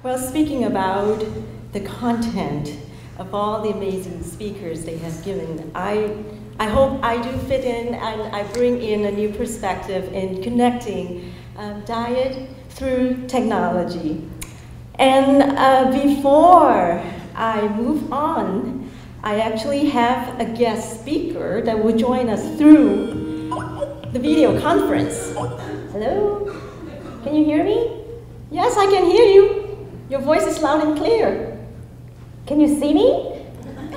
Well, speaking about the content of all the amazing speakers they have given, I, I hope I do fit in and I bring in a new perspective in connecting um, diet through technology. And uh, before I move on, I actually have a guest speaker that will join us through the video conference. Hello? Can you hear me? Yes, I can hear you. Your voice is loud and clear. Can you see me?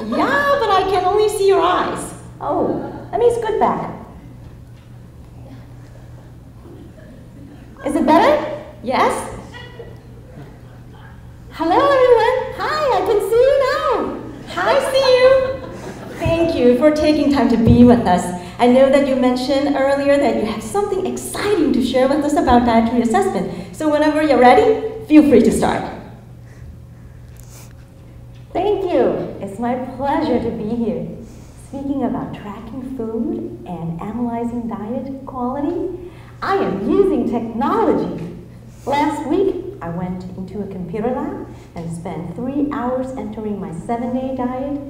Yeah, but I can only see your eyes. Oh, let me scoot back. Is it better? Yes? Hello, everyone. Hi, I can see you now. Hi, see you. Thank you for taking time to be with us. I know that you mentioned earlier that you have something exciting to share with us about dietary assessment. So whenever you're ready, feel free to start. Thank you. It's my pleasure to be here. Speaking about tracking food and analyzing diet quality, I am using technology. Last week, I went into a computer lab and spent three hours entering my seven-day diet,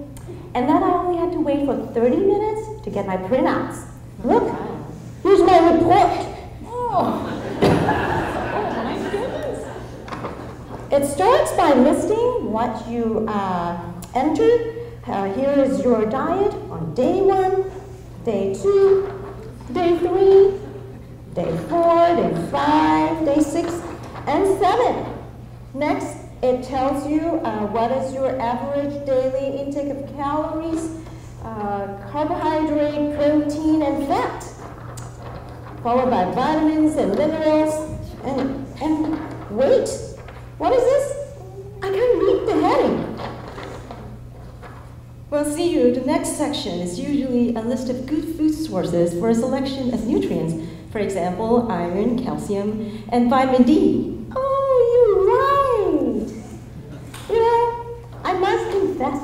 and then I only had to wait for 30 minutes to get my printouts. Look, here's my report. Oh. It starts by listing what you uh, entered. Uh, here is your diet on day one, day two, day three, day four, day five, day six, and seven. Next, it tells you uh, what is your average daily intake of calories, uh, carbohydrate, protein, and fat, followed by vitamins and minerals, and, and weight. What is this? I can't read the heading. Well, Siew. The next section is usually a list of good food sources for a selection of nutrients. For example, iron, calcium, and vitamin D. Oh, you're right. You know, I must confess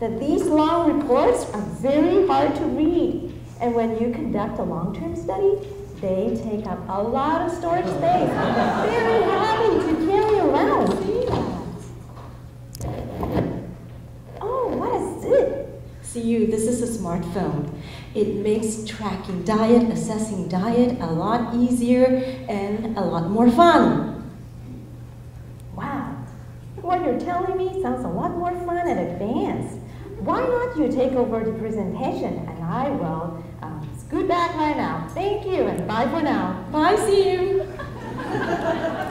that these long reports are very hard to read. And when you conduct a long-term study, they take up a lot of storage space. very heavy to carry around. Oh, what is it? Siew, this is a smartphone. It makes tracking diet, assessing diet a lot easier and a lot more fun. Wow, what you're telling me sounds a lot more fun and advanced. Why not you take over the presentation and I will Good back now. Thank you, and bye for now. Bye, see you.